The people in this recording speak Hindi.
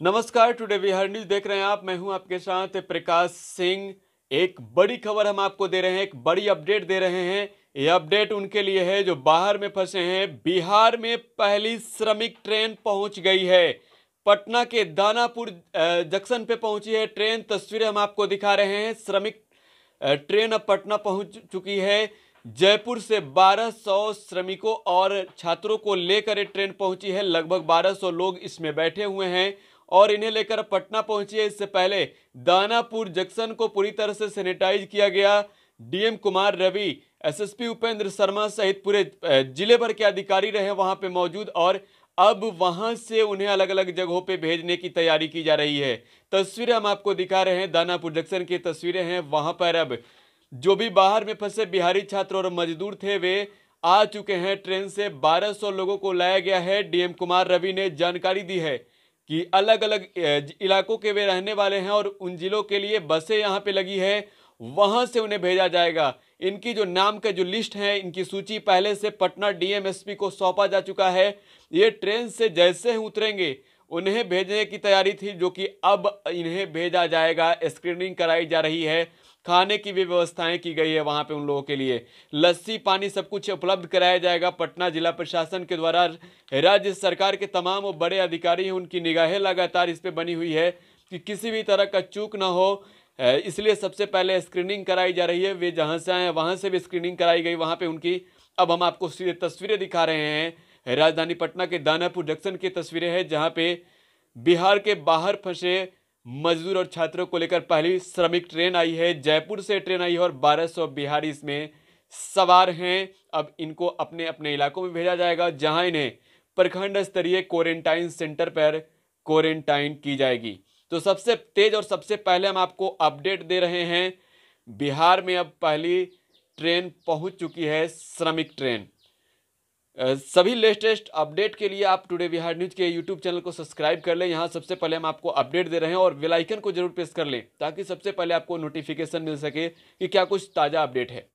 नमस्कार टुडे बिहार न्यूज़ देख रहे हैं आप, मैं हूँ आपके साथ प्रकाश सिंह। एक बड़ी खबर हम आपको दे रहे हैं, एक बड़ी अपडेट दे रहे हैं। ये अपडेट उनके लिए है जो बाहर में फंसे हैं। बिहार में पहली श्रमिक ट्रेन पहुँच गई है। पटना के दानापुर जंक्शन पे पहुँची है ट्रेन। तस्वीरें हम आपको दिखा रहे हैं। श्रमिक ट्रेन अब पटना पहुँच चुकी है। जयपुर से 1200 श्रमिकों और छात्रों को लेकर ट्रेन पहुँची है। लगभग 1200 लोग इसमें बैठे हुए हैं। और इन्हें लेकर पटना पहुँची। है इससे पहले दानापुर जंक्शन को पूरी तरह से सैनिटाइज किया गया। डीएम कुमार रवि, एसएसपी उपेंद्र शर्मा सहित पूरे ज़िले भर के अधिकारी रहे, वहाँ पे मौजूद और अब वहाँ से उन्हें अलग अलग जगहों पे भेजने की तैयारी की जा रही है। तस्वीरें हम आपको दिखा रहे हैं। दानापुर जंक्शन की तस्वीरें हैं। वहाँ पर अब जो भी बाहर में फंसे बिहारी छात्र और मजदूर थे, वे आ चुके हैं। ट्रेन से 1200 लोगों को लाया गया है। डीएम कुमार रवि ने जानकारी दी है। कि अलग अलग इलाकों के वे रहने वाले हैं और उन जिलों के लिए बसें यहाँ पे लगी है, वहाँ से उन्हें भेजा जाएगा। इनकी जो नाम का जो लिस्ट है, इनकी सूची पहले से पटना डीएमएसपी को सौंपा जा चुका है। ये ट्रेन से जैसे ही उतरेंगे, उन्हें भेजने की तैयारी थी जो कि अब इन्हें भेजा जाएगा, स्क्रीनिंग कराई जा रही है। खाने की भी व्यवस्थाएँ की गई है वहाँ पे उन लोगों के लिए। लस्सी, पानी सब कुछ उपलब्ध कराया जाएगा। पटना जिला प्रशासन के द्वारा राज्य सरकार के तमाम वो बड़े अधिकारी हैं, उनकी निगाहें लगातार इस पर बनी हुई है कि किसी भी तरह का चूक ना हो। इसलिए सबसे पहले स्क्रीनिंग कराई जा रही है। वे जहाँ से आए वहाँ से भी स्क्रीनिंग कराई गई। वहाँ पर उनकी, अब हम आपको तस्वीरें दिखा रहे हैं। राजधानी पटना के दानापुर जंक्शन की तस्वीरें हैं, जहाँ पे बिहार के बाहर फंसे मजदूर और छात्रों को लेकर पहली श्रमिक ट्रेन आई है, जयपुर से ट्रेन आई है और 1200 बिहारी इसमें सवार हैं। अब इनको अपने अपने इलाकों में भेजा जाएगा, जहाँ इन्हें प्रखंड स्तरीय क्वारेंटाइन सेंटर पर क्वारेंटाइन की जाएगी। तो सबसे तेज और सबसे पहले हम आपको अपडेट दे रहे हैं, बिहार में अब पहली ट्रेन पहुँच चुकी है, श्रमिक ट्रेन। सभी लेटेस्ट अपडेट के लिए आप टुडे बिहार न्यूज़ के यूट्यूब चैनल को सब्सक्राइब कर लें। यहाँ सबसे पहले हम आपको अपडेट दे रहे हैं और बेल आइकन को ज़रूर प्रेस कर लें ताकि सबसे पहले आपको नोटिफिकेशन मिल सके कि क्या कुछ ताज़ा अपडेट है।